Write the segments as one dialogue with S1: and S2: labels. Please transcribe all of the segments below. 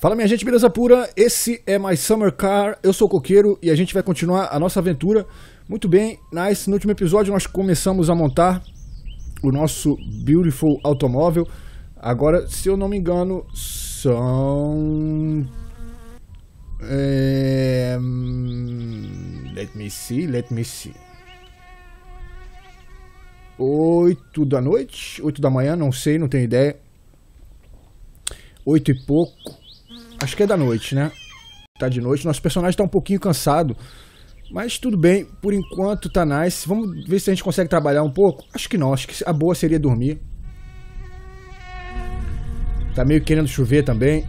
S1: Fala minha gente, beleza pura? Esse é My Summer Car, eu sou o Coqueiro e a gente vai continuar a nossa aventura. Muito bem, nice. No último episódio nós começamos a montar o nosso beautiful automóvel. Agora, se eu não me engano, são... É... Let me see, let me see. 8 da noite, 8 da manhã, não sei, não tenho ideia. 8 e pouco. Acho que é da noite, né? Tá de noite. Nosso personagem tá um pouquinho cansado. Mas tudo bem, por enquanto tá nice. Vamos ver se a gente consegue trabalhar um pouco. Acho que não, acho que a boa seria dormir. Tá meio querendo chover também.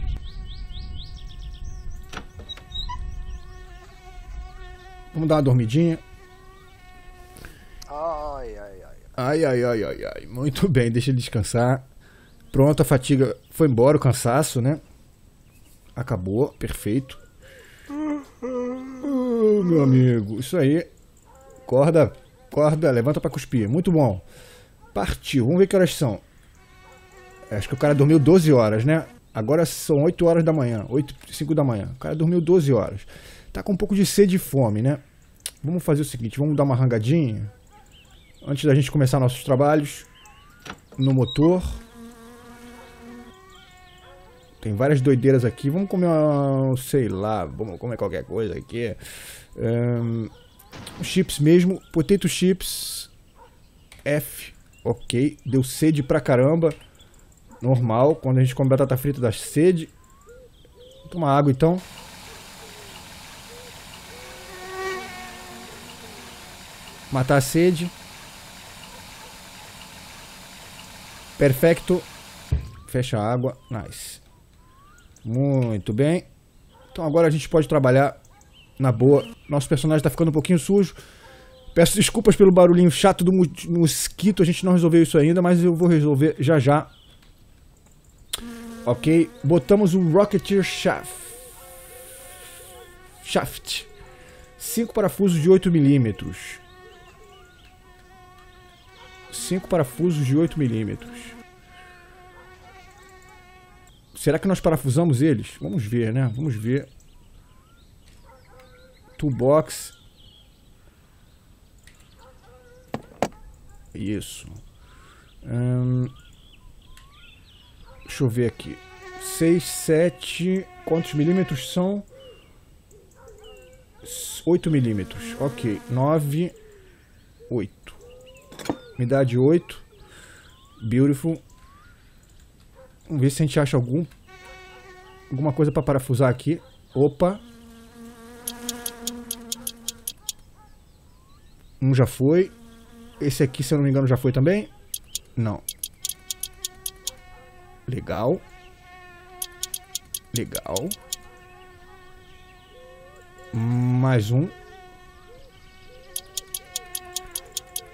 S1: Vamos dar uma dormidinha.
S2: Ai, ai, ai.
S1: Ai, ai, ai, ai, ai. Muito bem, deixa ele descansar. Pronto, a fatiga foi embora, o cansaço, né? Acabou, perfeito. Meu amigo, isso aí. Corda, corda, levanta pra cuspir. Muito bom. Partiu, vamos ver que horas são. Acho que o cara dormiu 12 horas, né? Agora são 8 horas da manhã, 8, 5 da manhã. O cara dormiu 12 horas. Tá com um pouco de sede e fome, né? Vamos fazer o seguinte, vamos dar uma rangadinha. Antes da gente começar nossos trabalhos no motor. Tem várias doideiras aqui. Vamos comer, uma, sei lá, vamos comer qualquer coisa aqui. Um, chips mesmo, potato chips F, ok. Deu sede pra caramba. Normal, quando a gente come batata frita dá sede. Toma água então. Matar a sede. Perfeito. Fecha a água. Nice. Muito bem. Então agora a gente pode trabalhar na boa. Nosso personagem está ficando um pouquinho sujo. Peço desculpas pelo barulhinho chato do mosquito. A gente não resolveu isso ainda, mas eu vou resolver já já. Ok. Botamos o Rocketeer Shaft. Shaft. Cinco parafusos de 8 milímetros. Cinco parafusos de 8 milímetros. Será que nós parafusamos eles? Vamos ver, né? Vamos ver. Toolbox. Isso. Hum, deixa eu ver aqui. 6, 7. Quantos milímetros são? 8 milímetros. Ok. 9, 8. Unidade 8. Beautiful. Vamos ver se a gente acha algum alguma coisa para parafusar aqui. Opa. Um já foi. Esse aqui, se eu não me engano, já foi também. Não. Legal. Legal. Mais um.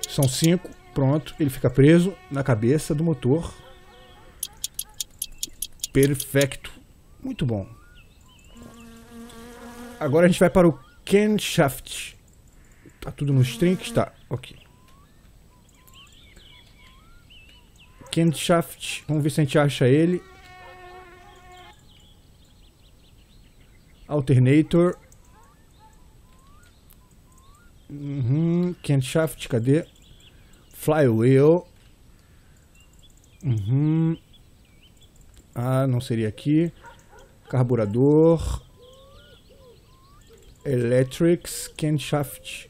S1: São cinco. Pronto. Ele fica preso na cabeça do motor. Perfeito. Muito bom. Agora a gente vai para o Camshaft. Tá tudo no string? Está. Ok. Camshaft. Vamos ver se a gente acha ele. Alternator. Uhum. Camshaft, cadê? Flywheel. Uhum. Ah, não seria aqui. Carburador. Electrics Camshaft.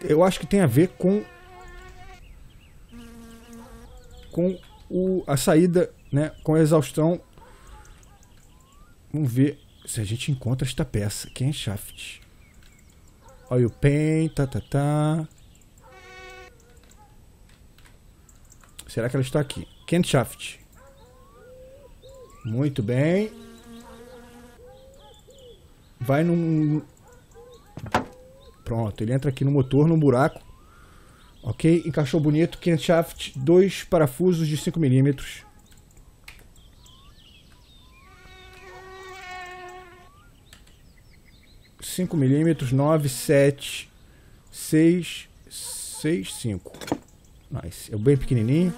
S1: Eu acho que tem a ver com com o, a saída, né, com a exaustão. Vamos ver se a gente encontra esta peça, Camshaft. Olha o pen, tá, tá, tá. Será que ela está aqui? Camshaft. Muito bem. Vai num... Pronto, ele entra aqui no motor, no buraco. Ok, encaixou bonito. Camshaft, dois parafusos de 5 milímetros. Cinco milímetros, nove, sete, seis, seis, cinco. Nice. É bem pequenininho.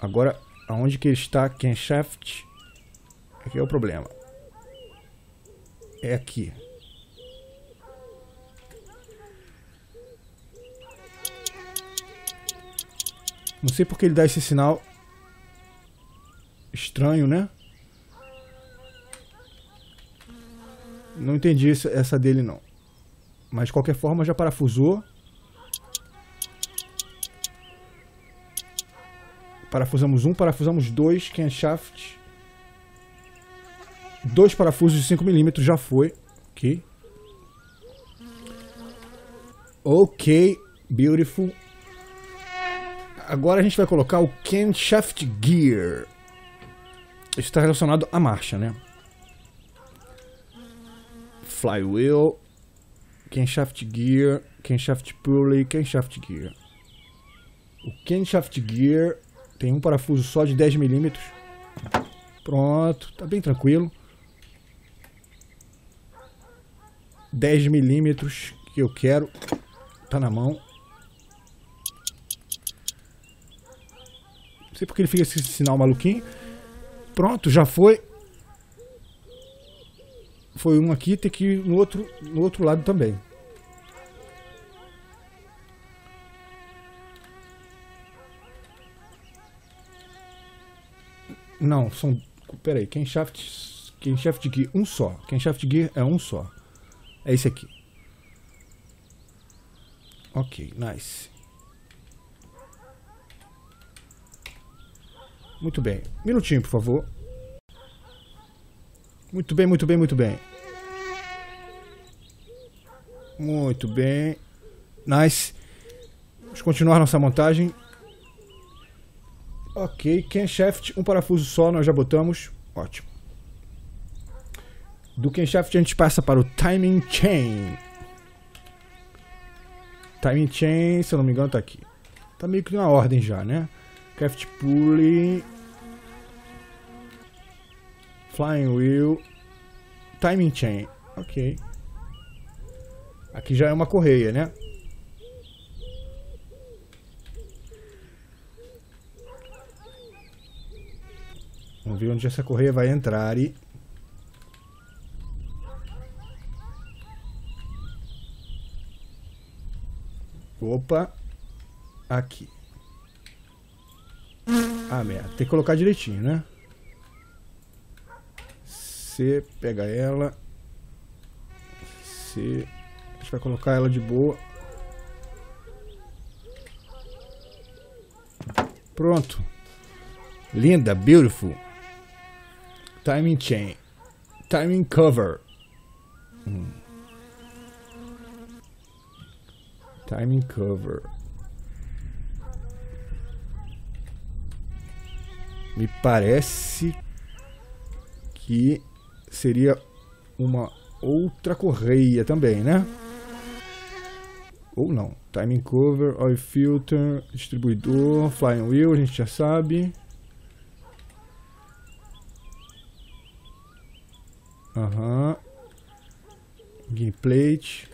S1: Agora Aonde que está Camshaft? Aqui é o problema. É aqui. Não sei porque ele dá esse sinal estranho, né? Não entendi essa dele não. Mas de qualquer forma já parafusou. Parafusamos um, parafusamos dois, camshaft. Dois parafusos de 5mm já foi. Ok. Ok, beautiful. Agora a gente vai colocar o camshaft gear. Isso está relacionado à marcha, né? Flywheel, camshaft gear, camshaft pulley, camshaft gear. O camshaft gear tem um parafuso só de 10 milímetros. Pronto, tá bem tranquilo. 10 milímetros que eu quero. Tá na mão. Não sei porque ele fica esse sinal maluquinho. Pronto, já foi. Foi um aqui, tem que ir no outro, no outro lado também. Não, são. Peraí, quem shaft. Quem shaft gear, um só. Quem shaft gear é um só. É esse aqui. Ok, nice. Muito bem. Minutinho, por favor. Muito bem, muito bem, muito bem. Muito bem. Nice. Vamos continuar nossa montagem. Ok, camshaft, um parafuso só, nós já botamos. Ótimo. Do camshaft a gente passa para o timing chain. Timing chain, se eu não me engano, tá aqui. Tá meio que na ordem já, né? Craft pulley. Flying wheel. Timing chain. Ok. Aqui já é uma correia, né? Vamos ver onde essa correia vai entrar e... Opa. Aqui. Ah, merda. Tem que colocar direitinho, né? C, pega ela. C. A gente vai colocar ela de boa. Pronto. Linda, beautiful. Timing chain. Timing cover. Hmm. Timing cover. Me parece que seria uma outra correia também, né? Ou não. Timing cover, oil filter, distribuidor, flying wheel, a gente já sabe. Aham. Uhum. Gameplate.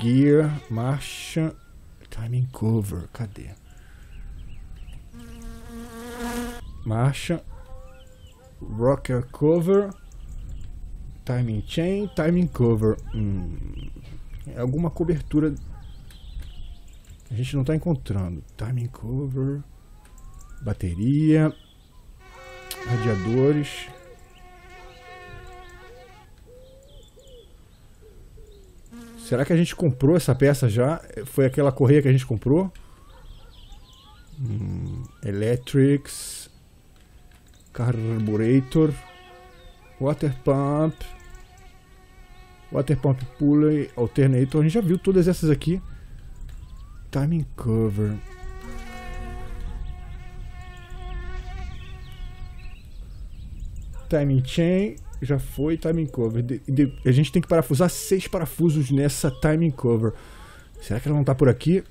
S1: Gear, marcha, timing cover, cadê? Marcha, rocker cover, timing chain, timing cover. Hum, alguma cobertura a gente não está encontrando. Timing cover, bateria, radiadores. Será que a gente comprou essa peça já? Foi aquela correia que a gente comprou? Hum, electrics. Carburetor. Water pump. Water pump pulley. Alternator. A gente já viu todas essas aqui. Timing cover. Timing chain já foi timing cover. De, de, a gente tem que parafusar seis parafusos nessa timing cover. Será que ela não está por aqui?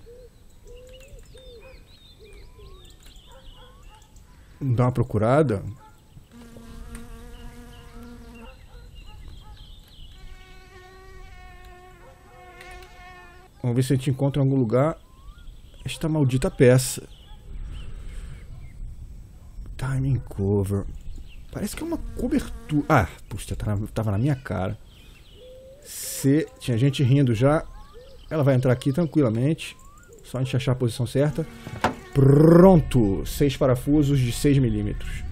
S1: Dá uma procurada. Vamos ver se a gente encontra em algum lugar. esta maldita peça. Timing cover. Parece que é uma cobertura. Ah, puxa, tava na minha cara. Se tinha gente rindo já, ela vai entrar aqui tranquilamente. Só a gente achar a posição certa. Pronto! Seis parafusos de 6 milímetros.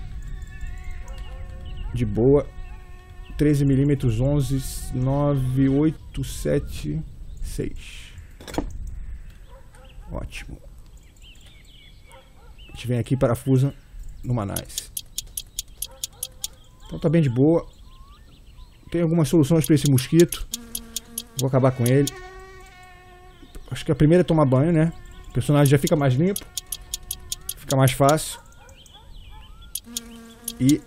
S1: De boa. 13 milímetros, 11, 9, 8, 7, 6. Ótimo. A gente vem aqui parafusa no Manais. Então tá bem de boa. Tem algumas soluções para esse mosquito. Vou acabar com ele. Acho que a primeira é tomar banho, né? O personagem já fica mais limpo. Fica mais fácil. E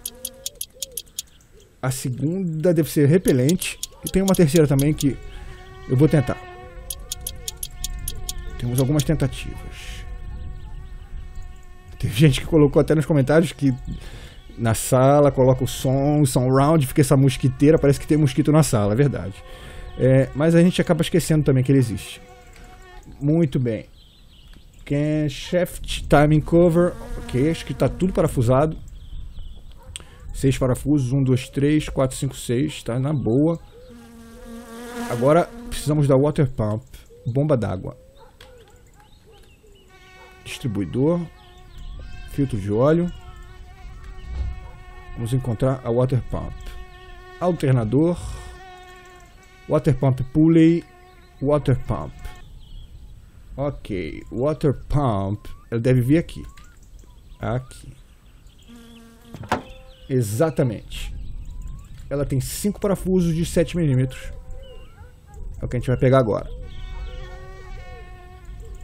S1: a segunda deve ser repelente. E tem uma terceira também que eu vou tentar. Temos algumas tentativas. Teve gente que colocou até nos comentários que na sala coloca o som, o som round, fica essa mosquiteira, parece que tem mosquito na sala, é verdade. É, mas a gente acaba esquecendo também que ele existe. Muito bem. Shaft Timing Cover. Ok, acho que está tudo parafusado. Seis parafusos. Um, dois, três, quatro, cinco, seis. Está na boa. Agora precisamos da Water Pump. Bomba d'água. Distribuidor. Filtro de óleo. Vamos encontrar a Water Pump. Alternador. Water Pump Pulley. Water Pump. Ok, water pump, ela deve vir aqui. Aqui. Exatamente. Ela tem 5 parafusos de 7 milímetros. É o que a gente vai pegar agora.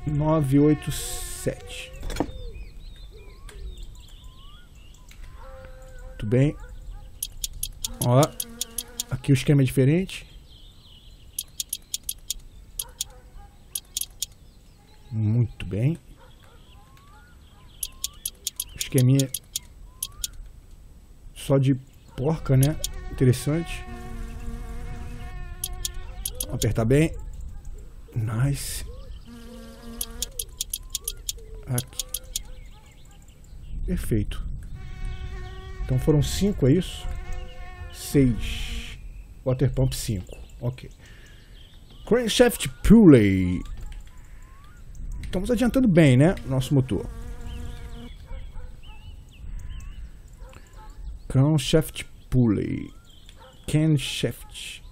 S1: 9, 8, 7. Muito bem. Ó, aqui o esquema é diferente. Muito bem. Esqueminha só de porca, né? Interessante. Apertar bem. Nice. Aqui. Perfeito. Então foram cinco, é isso? Seis. Water Pump 5. Ok. Crankshaft Pulley. Estamos adiantando bem, né? Nosso motor. Crankshaft Pulley. Camshaft.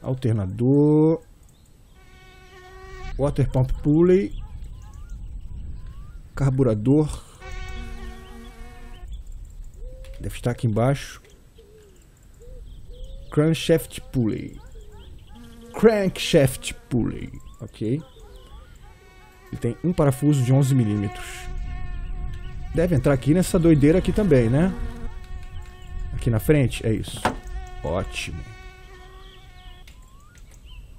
S1: Alternador. Water Pump Pulley. Carburador. Deve estar aqui embaixo. Crankshaft Pulley. Crankshaft Pulley ok? Ele tem um parafuso de 11 milímetros. Deve entrar aqui nessa doideira aqui também, né? Aqui na frente, é isso. Ótimo.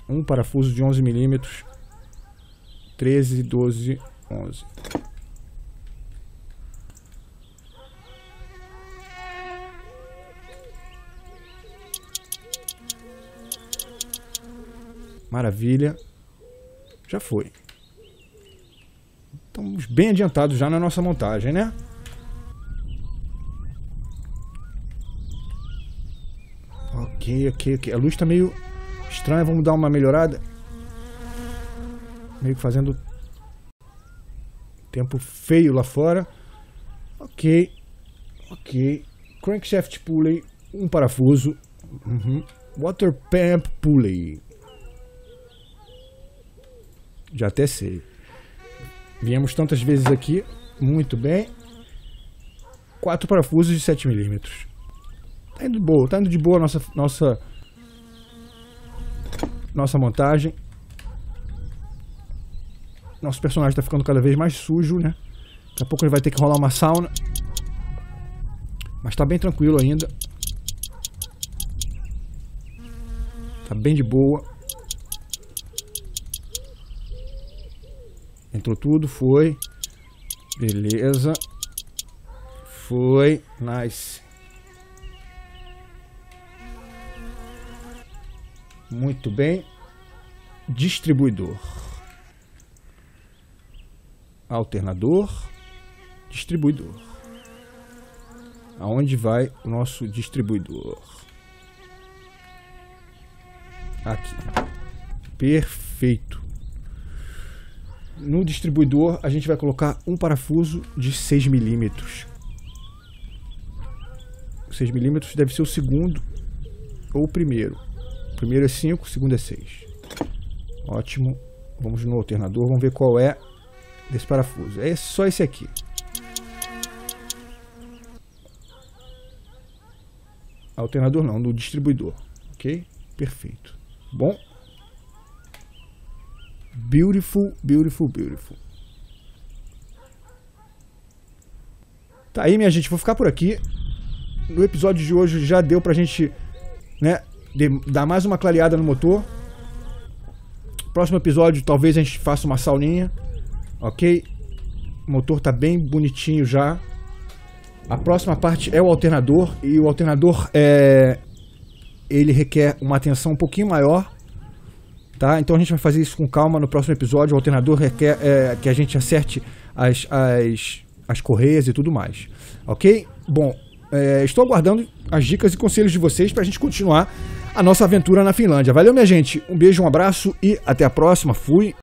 S1: Um parafuso de 11 milímetros. 13, 12, 11. Maravilha. Já foi. Estamos bem adiantados já na nossa montagem, né? Ok, ok, ok. A luz está meio estranha. Vamos dar uma melhorada. Meio que fazendo tempo feio lá fora. Ok. Ok. Crankshaft pulley. Um parafuso. Uhum. Water pump pulley. Já até sei. Viemos tantas vezes aqui. Muito bem. Quatro parafusos de 7 milímetros. Tá indo boa, tá indo de boa nossa nossa nossa montagem. Nosso personagem tá ficando cada vez mais sujo, né? Daqui a pouco ele vai ter que rolar uma sauna. Mas tá bem tranquilo ainda. Tá bem de boa. Entrou tudo, foi. Beleza. Foi. Nice. Muito bem. Distribuidor. alternador, distribuidor. Aonde vai o nosso distribuidor? Aqui. Perfeito. No distribuidor a gente vai colocar um parafuso de 6 milímetros. 6 milímetros deve ser o segundo ou o primeiro. O primeiro é 5, o segundo é 6. Ótimo. Vamos no alternador, vamos ver qual é desse parafuso. É só esse aqui. Alternador não, no distribuidor. Ok? Perfeito. Bom. Beautiful, beautiful, beautiful. Tá aí, minha gente. Vou ficar por aqui. No episódio de hoje já deu pra gente, né, dar mais uma clareada no motor. Próximo episódio, talvez a gente faça uma sauninha. Ok? O motor tá bem bonitinho já. A próxima parte é o alternador. E o alternador é. Ele requer uma atenção um pouquinho maior. Tá? Então a gente vai fazer isso com calma no próximo episódio. O alternador requer é, que a gente acerte as, as, as correias e tudo mais. Ok? Bom, é, estou aguardando as dicas e conselhos de vocês para a gente continuar a nossa aventura na Finlândia. Valeu, minha gente. Um beijo, um abraço e até a próxima. Fui.